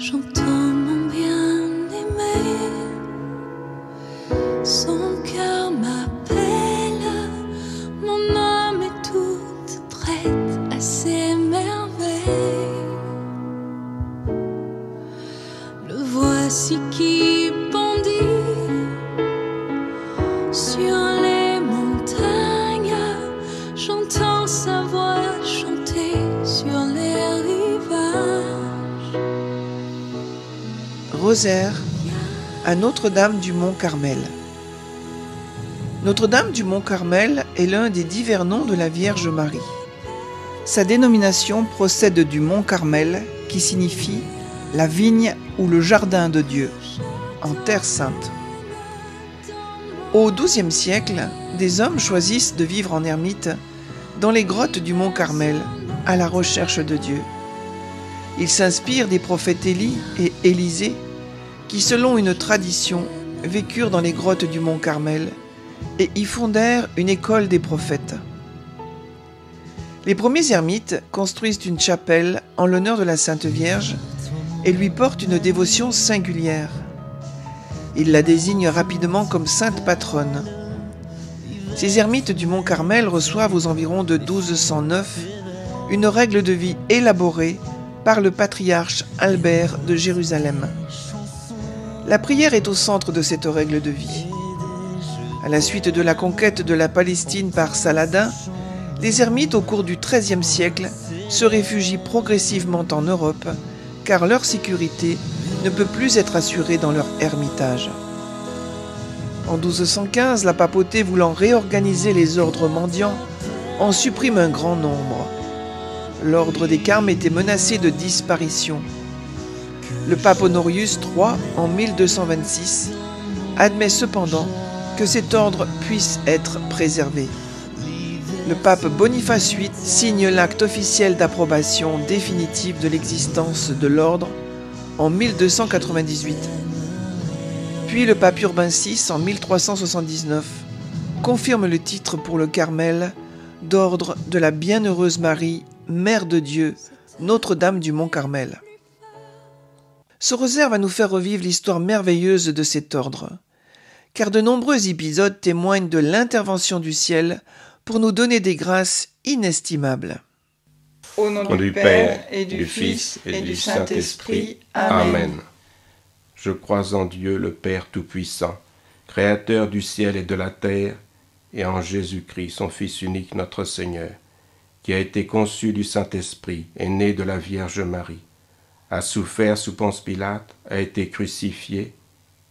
J'entends Notre-Dame du Mont Carmel. Notre-Dame du Mont Carmel est l'un des divers noms de la Vierge Marie. Sa dénomination procède du Mont Carmel qui signifie la vigne ou le jardin de Dieu en Terre sainte. Au XIIe siècle, des hommes choisissent de vivre en ermite dans les grottes du Mont Carmel à la recherche de Dieu. Ils s'inspirent des prophètes Élie et Élisée qui, selon une tradition, vécurent dans les grottes du mont Carmel et y fondèrent une école des prophètes. Les premiers ermites construisent une chapelle en l'honneur de la Sainte Vierge et lui portent une dévotion singulière. Ils la désignent rapidement comme sainte patronne. Ces ermites du mont Carmel reçoivent aux environs de 1209 une règle de vie élaborée par le patriarche Albert de Jérusalem. La prière est au centre de cette règle de vie. À la suite de la conquête de la Palestine par Saladin, les ermites au cours du XIIIe siècle se réfugient progressivement en Europe car leur sécurité ne peut plus être assurée dans leur ermitage. En 1215, la papauté voulant réorganiser les ordres mendiants en supprime un grand nombre. L'ordre des Carmes était menacé de disparition. Le pape Honorius III, en 1226, admet cependant que cet ordre puisse être préservé. Le pape Boniface VIII signe l'acte officiel d'approbation définitive de l'existence de l'ordre en 1298. Puis le pape Urbain VI, en 1379, confirme le titre pour le Carmel d'ordre de la Bienheureuse Marie, Mère de Dieu, Notre-Dame du Mont Carmel. Ce rosaire va nous faire revivre l'histoire merveilleuse de cet ordre, car de nombreux épisodes témoignent de l'intervention du ciel pour nous donner des grâces inestimables. Au nom du Père et du Fils et du Saint-Esprit. Amen. Je crois en Dieu le Père Tout-Puissant, Créateur du ciel et de la terre, et en Jésus-Christ, son Fils unique, notre Seigneur, qui a été conçu du Saint-Esprit et né de la Vierge Marie, a souffert sous Ponce Pilate, a été crucifié,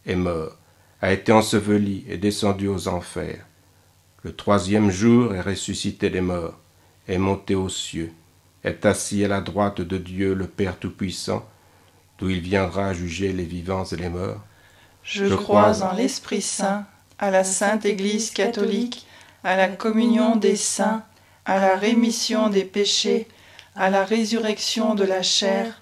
est mort, a été enseveli et descendu aux enfers. Le troisième jour est ressuscité des morts, est monté aux cieux, est assis à la droite de Dieu le Père Tout-Puissant, d'où il viendra juger les vivants et les morts. Je, crois en l'Esprit Saint, à la Sainte Église catholique, à la communion des saints, à la rémission des péchés, à la résurrection de la chair,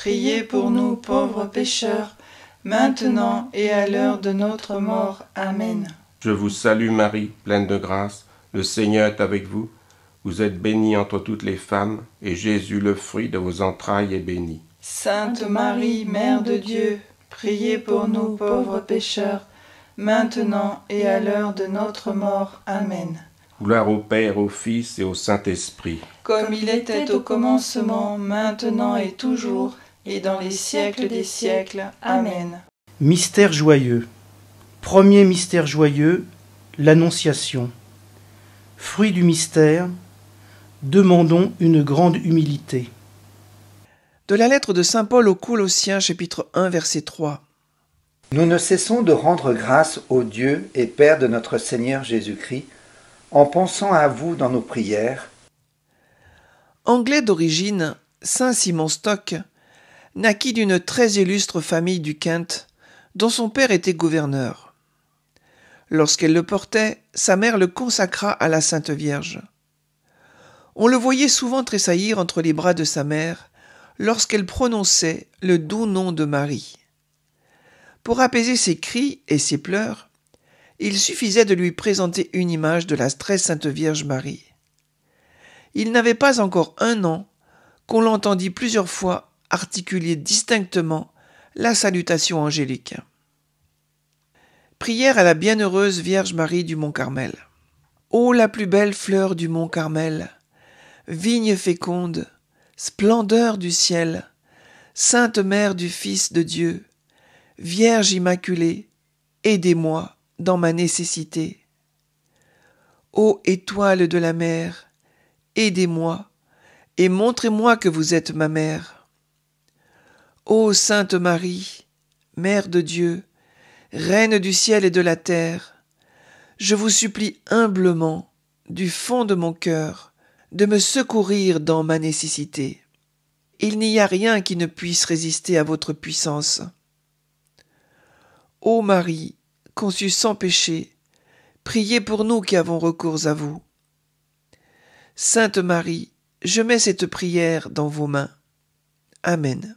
priez pour nous pauvres pécheurs, maintenant et à l'heure de notre mort. Amen. Je vous salue Marie, pleine de grâce, le Seigneur est avec vous. Vous êtes bénie entre toutes les femmes, et Jésus, le fruit de vos entrailles, est béni. Sainte Marie, Mère de Dieu, priez pour nous pauvres pécheurs, maintenant et à l'heure de notre mort. Amen. Gloire au Père, au Fils et au Saint-Esprit. Comme il était au commencement, maintenant et toujours, et dans les siècles des siècles. Amen. Mystère joyeux. Premier mystère joyeux, l'Annonciation. Fruit du mystère, demandons une grande humilité. De la lettre de Saint Paul aux Colossiens chapitre 1 verset 3. Nous ne cessons de rendre grâce au Dieu et Père de notre Seigneur Jésus-Christ en pensant à vous dans nos prières. Anglais d'origine, Saint Simon Stock naquit d'une très illustre famille du Kent, dont son père était gouverneur. Lorsqu'elle le portait, sa mère le consacra à la Sainte Vierge. On le voyait souvent tressaillir entre les bras de sa mère lorsqu'elle prononçait le doux nom de Marie. Pour apaiser ses cris et ses pleurs, il suffisait de lui présenter une image de la très Sainte Vierge Marie. Il n'avait pas encore un an qu'on l'entendit plusieurs fois articuler distinctement la salutation angélique. Prière à la bienheureuse Vierge Marie du Mont Carmel. Ô la plus belle fleur du Mont Carmel, vigne féconde, splendeur du ciel, Sainte Mère du Fils de Dieu, Vierge Immaculée, aidez-moi dans ma nécessité. Ô étoile de la mer, aidez-moi et montrez-moi que vous êtes ma mère. Ô Sainte Marie, Mère de Dieu, Reine du ciel et de la terre, je vous supplie humblement, du fond de mon cœur, de me secourir dans ma nécessité. Il n'y a rien qui ne puisse résister à votre puissance. Ô Marie, conçue sans péché, priez pour nous qui avons recours à vous. Sainte Marie, je mets cette prière dans vos mains. Amen.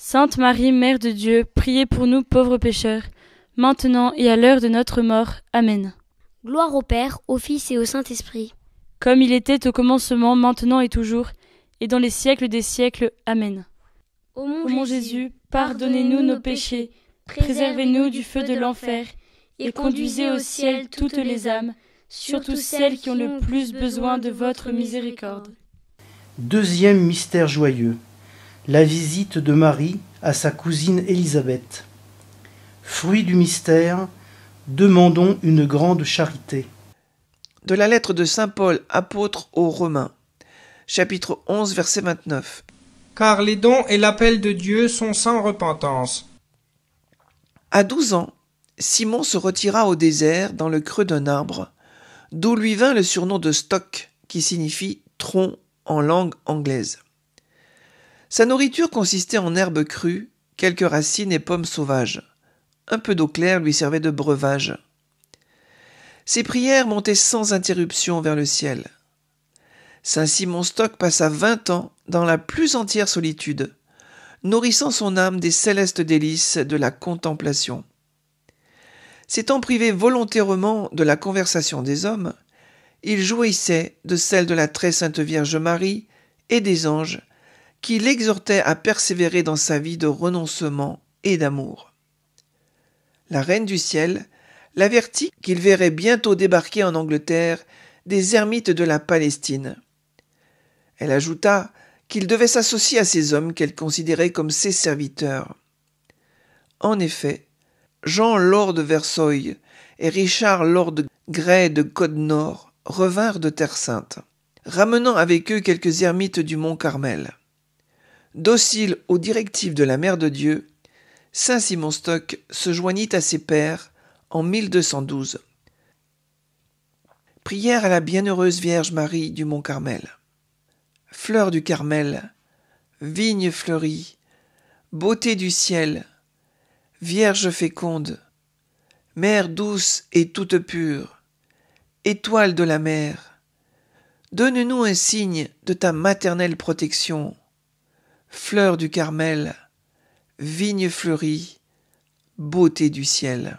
Sainte Marie, Mère de Dieu, priez pour nous pauvres pécheurs, maintenant et à l'heure de notre mort. Amen. Gloire au Père, au Fils et au Saint-Esprit. Comme il était au commencement, maintenant et toujours, et dans les siècles des siècles. Amen. Ô Ô mon Jésus, pardonnez-nous nos péchés, préservez-nous du feu de l'enfer, et conduisez au ciel toutes les âmes, surtout celles qui ont le plus besoin de votre miséricorde. Deuxième mystère joyeux. La visite de Marie à sa cousine Élisabeth. Fruit du mystère, demandons une grande charité. De la lettre de Saint Paul, apôtre aux Romains, chapitre 11, verset 29. Car les dons et l'appel de Dieu sont sans repentance. À douze ans, Simon se retira au désert dans le creux d'un arbre, d'où lui vint le surnom de Stock, qui signifie tronc en langue anglaise. Sa nourriture consistait en herbes crues, quelques racines et pommes sauvages. Un peu d'eau claire lui servait de breuvage. Ses prières montaient sans interruption vers le ciel. Saint Simon Stock passa vingt ans dans la plus entière solitude, nourrissant son âme des célestes délices de la contemplation. S'étant privé volontairement de la conversation des hommes, il jouissait de celle de la très sainte Vierge Marie et des anges, qui l'exhortaient à persévérer dans sa vie de renoncement et d'amour. La Reine du ciel l'avertit qu'il verrait bientôt débarquer en Angleterre des ermites de la Palestine. Elle ajouta qu'il devait s'associer à ces hommes qu'elle considérait comme ses serviteurs. En effet, Jean Lord de Versailles et Richard Lord Grey de Côte-Nord revinrent de Terre Sainte, ramenant avec eux quelques ermites du mont Carmel. Docile aux directives de la Mère de Dieu, Saint Simon Stock se joignit à ses pères en 1212. Prière à la bienheureuse Vierge Marie du Mont Carmel. Fleur du Carmel, vigne fleurie, beauté du ciel, Vierge féconde, Mère douce et toute pure, étoile de la mer, donne-nous un signe de ta maternelle protection. Fleur du Carmel, vigne fleurie, beauté du ciel.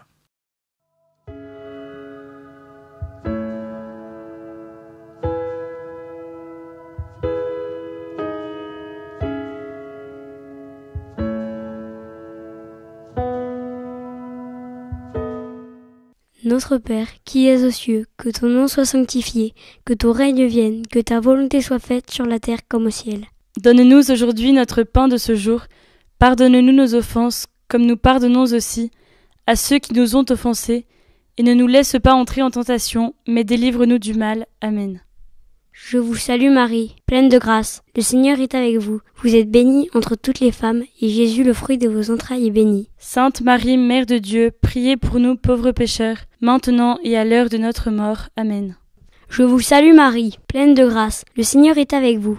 Notre Père, qui es aux cieux, que ton nom soit sanctifié, que ton règne vienne, que ta volonté soit faite sur la terre comme au ciel. Donne-nous aujourd'hui notre pain de ce jour. Pardonne-nous nos offenses, comme nous pardonnons aussi à ceux qui nous ont offensés, et ne nous laisse pas entrer en tentation, mais délivre-nous du mal. Amen. Je vous salue Marie, pleine de grâce. Le Seigneur est avec vous. Vous êtes bénie entre toutes les femmes, et Jésus, le fruit de vos entrailles, est béni. Sainte Marie, Mère de Dieu, priez pour nous pauvres pécheurs, maintenant et à l'heure de notre mort. Amen. Je vous salue Marie, pleine de grâce. Le Seigneur est avec vous.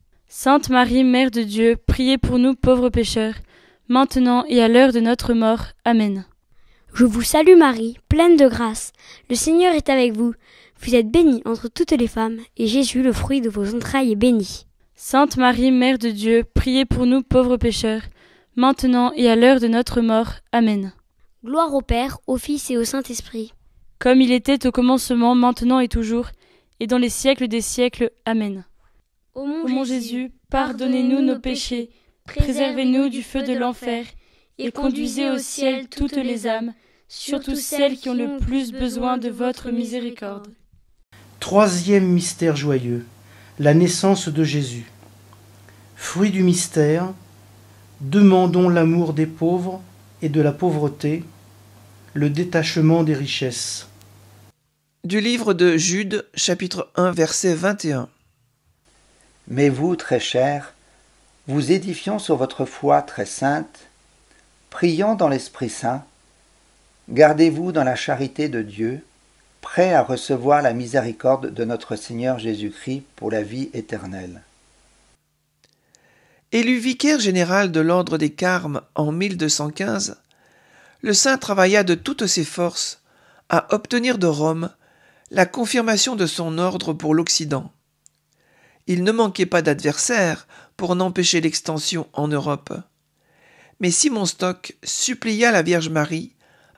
Sainte Marie, Mère de Dieu, priez pour nous pauvres pécheurs, maintenant et à l'heure de notre mort. Amen. Je vous salue Marie, pleine de grâce. Le Seigneur est avec vous. Vous êtes bénie entre toutes les femmes, et Jésus, le fruit de vos entrailles, est béni. Sainte Marie, Mère de Dieu, priez pour nous pauvres pécheurs, maintenant et à l'heure de notre mort. Amen. Gloire au Père, au Fils et au Saint-Esprit. Comme il était au commencement, maintenant et toujours, et dans les siècles des siècles. Amen. Ô Ô mon Jésus, pardonnez-nous nos péchés, préservez-nous du feu de l'enfer, et conduisez au ciel toutes les âmes, surtout celles qui ont le plus besoin de votre miséricorde. Troisième mystère joyeux, la naissance de Jésus. Fruit du mystère, demandons l'amour des pauvres et de la pauvreté, le détachement des richesses. Du livre de Jude, chapitre 1, verset 21. Mais vous, très chers, vous édifiant sur votre foi très sainte, priant dans l'Esprit Saint, gardez-vous dans la charité de Dieu, prêts à recevoir la miséricorde de notre Seigneur Jésus-Christ pour la vie éternelle. Élu vicaire général de l'ordre des Carmes en 1215, le saint travailla de toutes ses forces à obtenir de Rome la confirmation de son ordre pour l'Occident. Il ne manquait pas d'adversaires pour en empêcher l'extension en Europe. Mais Simon Stock supplia la Vierge Marie,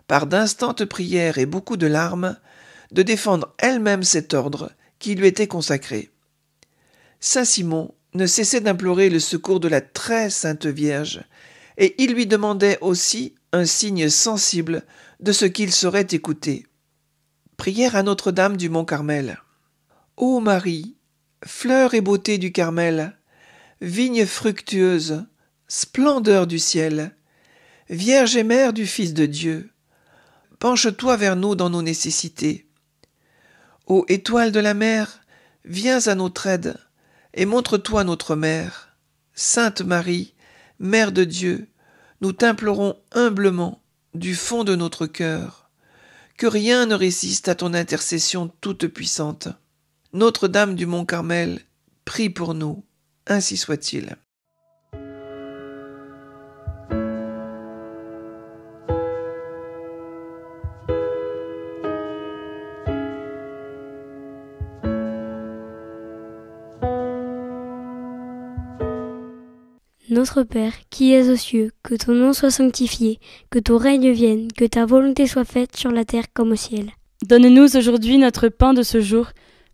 par d'instantes prières et beaucoup de larmes, de défendre elle-même cet ordre qui lui était consacré. Saint Simon ne cessait d'implorer le secours de la très sainte Vierge, et il lui demandait aussi un signe sensible de ce qu'il saurait écouter. Prière à Notre-Dame du Mont Carmel. Ô Marie, fleur et beauté du Carmel, vigne fructueuse, splendeur du ciel, Vierge et mère du Fils de Dieu, penche-toi vers nous dans nos nécessités. Ô étoile de la mer, viens à notre aide, et montre-toi notre mère. Sainte Marie, Mère de Dieu, nous t'implorons humblement du fond de notre cœur. Que rien ne résiste à ton intercession toute puissante. Notre-Dame du Mont Carmel, prie pour nous, ainsi soit-il. Notre Père, qui es aux cieux, que ton nom soit sanctifié, que ton règne vienne, que ta volonté soit faite sur la terre comme au ciel. Donne-nous aujourd'hui notre pain de ce jour.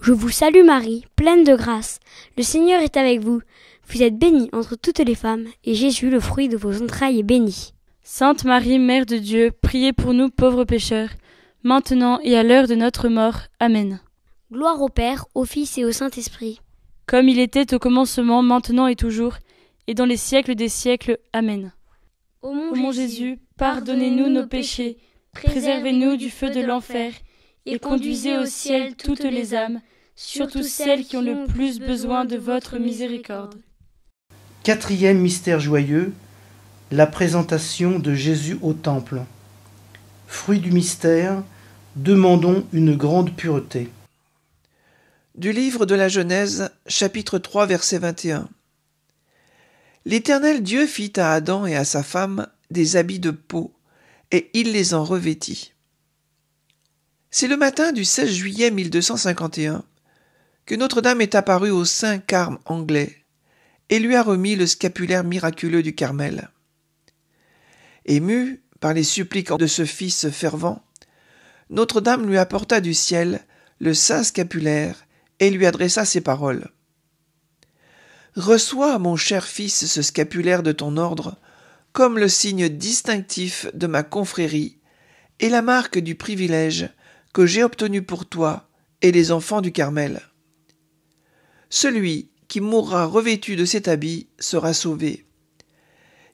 Je vous salue Marie, pleine de grâce. Le Seigneur est avec vous. Vous êtes bénie entre toutes les femmes, et Jésus, le fruit de vos entrailles, est béni. Sainte Marie, Mère de Dieu, priez pour nous pauvres pécheurs, maintenant et à l'heure de notre mort. Amen. Gloire au Père, au Fils et au Saint-Esprit. Comme il était au commencement, maintenant et toujours, et dans les siècles des siècles. Amen. Ô mon Jésus, pardonnez-nous nos péchés, préservez-nous du feu de l'enfer, et conduisez au ciel toutes les âmes, surtout celles qui ont le plus besoin de votre miséricorde. Quatrième mystère joyeux, la présentation de Jésus au Temple. Fruit du mystère, demandons une grande pureté. Du livre de la Genèse, chapitre 3, verset 21. L'Éternel Dieu fit à Adam et à sa femme des habits de peau, et il les en revêtit. C'est le matin du 16 juillet 1251 que Notre-Dame est apparue au Saint Carme anglais et lui a remis le scapulaire miraculeux du Carmel. Émue par les suppliques de ce fils fervent, Notre-Dame lui apporta du ciel le saint scapulaire et lui adressa ces paroles. Reçois, mon cher fils, ce scapulaire de ton ordre, comme le signe distinctif de ma confrérie et la marque du privilège que j'ai obtenu pour toi et les enfants du Carmel. Celui qui mourra revêtu de cet habit sera sauvé.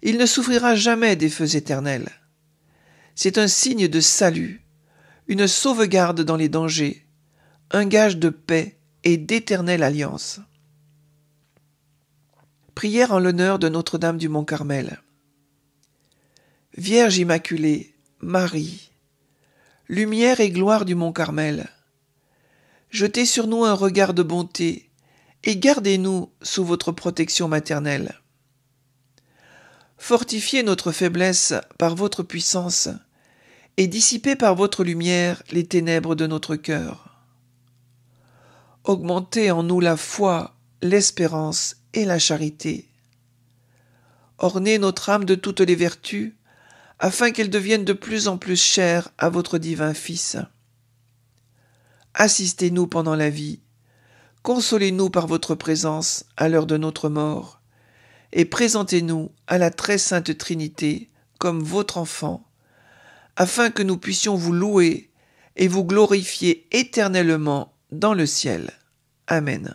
Il ne souffrira jamais des feux éternels. C'est un signe de salut, une sauvegarde dans les dangers, un gage de paix et d'éternelle alliance. Prière en l'honneur de Notre-Dame du Mont Carmel. Vierge Immaculée, Marie, lumière et gloire du Mont Carmel, jetez sur nous un regard de bonté et gardez-nous sous votre protection maternelle. Fortifiez notre faiblesse par votre puissance et dissipez par votre lumière les ténèbres de notre cœur. Augmentez en nous la foi, l'espérance et la charité. Ornez notre âme de toutes les vertus, afin qu'elle devienne de plus en plus chère à votre divin Fils. Assistez-nous pendant la vie, consolez-nous par votre présence à l'heure de notre mort, et présentez-nous à la très sainte Trinité comme votre enfant, afin que nous puissions vous louer et vous glorifier éternellement dans le ciel. Amen.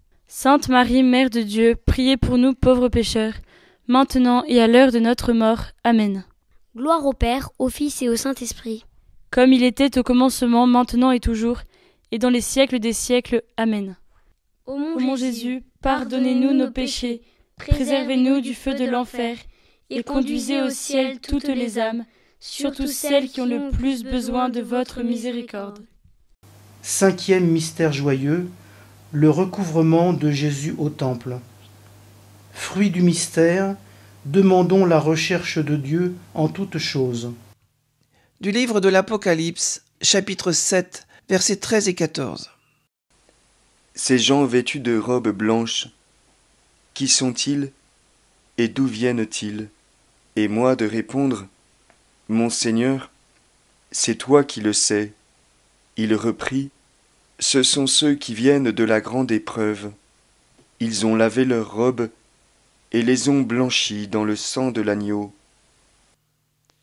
Sainte Marie, Mère de Dieu, priez pour nous pauvres pécheurs, maintenant et à l'heure de notre mort. Amen. Gloire au Père, au Fils et au Saint-Esprit. Comme il était au commencement, maintenant et toujours, et dans les siècles des siècles. Amen. Ô Ô mon Jésus, pardonnez-nous nos péchés, préservez-nous du feu de l'enfer, et conduisez au ciel toutes les âmes, surtout celles qui ont le plus besoin de votre miséricorde. Cinquième mystère joyeux, le recouvrement de Jésus au temple. Fruit du mystère, demandons la recherche de Dieu en toutes choses. Du livre de l'Apocalypse, chapitre 7, versets 13 et 14. Ces gens vêtus de robes blanches, qui sont-ils et d'où viennent-ils? Et moi de répondre, Mon Seigneur, c'est toi qui le sais. Il reprit, Ce sont ceux qui viennent de la grande épreuve. Ils ont lavé leurs robes et les ont blanchies dans le sang de l'agneau.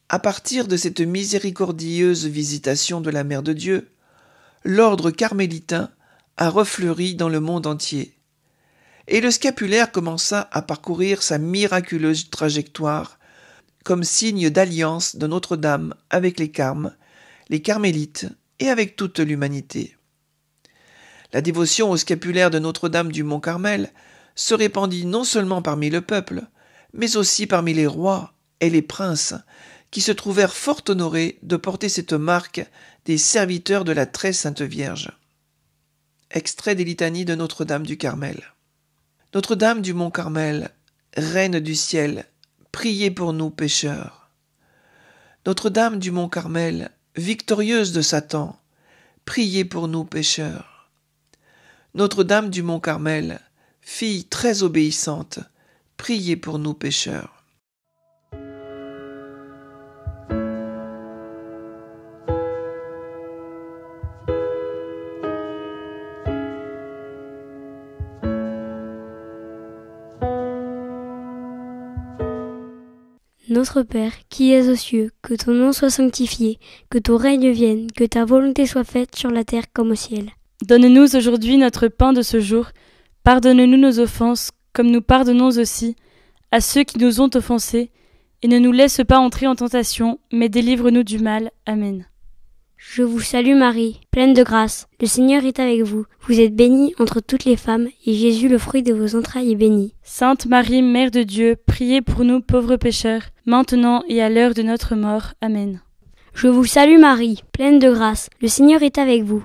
À partir de cette miséricordieuse visitation de la Mère de Dieu, l'ordre carmélitain a refleuri dans le monde entier. Et le scapulaire commença à parcourir sa miraculeuse trajectoire comme signe d'alliance de Notre-Dame avec les Carmes, les Carmélites et avec toute l'humanité. La dévotion au scapulaire de Notre-Dame du Mont Carmel se répandit non seulement parmi le peuple, mais aussi parmi les rois et les princes, qui se trouvèrent fort honorés de porter cette marque des serviteurs de la très sainte Vierge. Extrait des litanies de Notre-Dame du Carmel. Notre-Dame du Mont Carmel, Reine du ciel, priez pour nous pécheurs. Notre-Dame du Mont Carmel, victorieuse de Satan, priez pour nous pécheurs. Notre-Dame du Mont Carmel, fille très obéissante, priez pour nous pécheurs. Notre Père, qui es aux cieux, que ton nom soit sanctifié, que ton règne vienne, que ta volonté soit faite sur la terre comme au ciel. Donne-nous aujourd'hui notre pain de ce jour. Pardonne-nous nos offenses, comme nous pardonnons aussi à ceux qui nous ont offensés, et ne nous laisse pas entrer en tentation, mais délivre-nous du mal. Amen. Je vous salue Marie, pleine de grâce. Le Seigneur est avec vous. Vous êtes bénie entre toutes les femmes, et Jésus, le fruit de vos entrailles, est béni. Sainte Marie, Mère de Dieu, priez pour nous pauvres pécheurs, maintenant et à l'heure de notre mort. Amen. Je vous salue Marie, pleine de grâce. Le Seigneur est avec vous.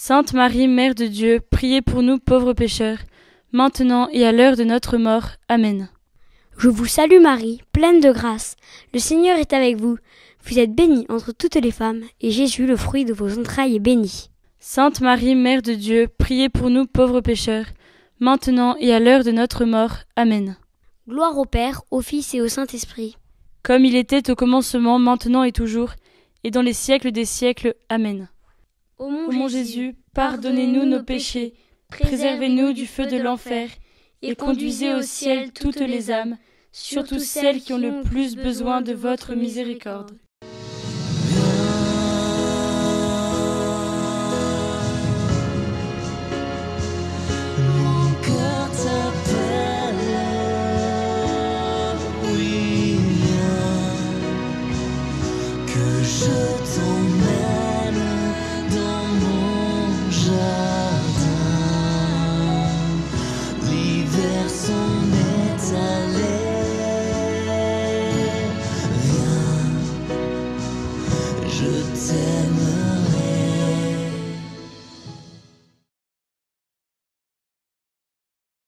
Sainte Marie, Mère de Dieu, priez pour nous pauvres pécheurs, maintenant et à l'heure de notre mort. Amen. Je vous salue Marie, pleine de grâce. Le Seigneur est avec vous. Vous êtes bénie entre toutes les femmes, et Jésus, le fruit de vos entrailles, est béni. Sainte Marie, Mère de Dieu, priez pour nous pauvres pécheurs, maintenant et à l'heure de notre mort. Amen. Gloire au Père, au Fils et au Saint-Esprit. Comme il était au commencement, maintenant et toujours, et dans les siècles des siècles. Amen. Ô mon, Jésus, pardonnez-nous nos péchés, préservez-nous du feu de l'enfer, et conduisez au ciel toutes les âmes, surtout celles qui ont le plus besoin de votre miséricorde.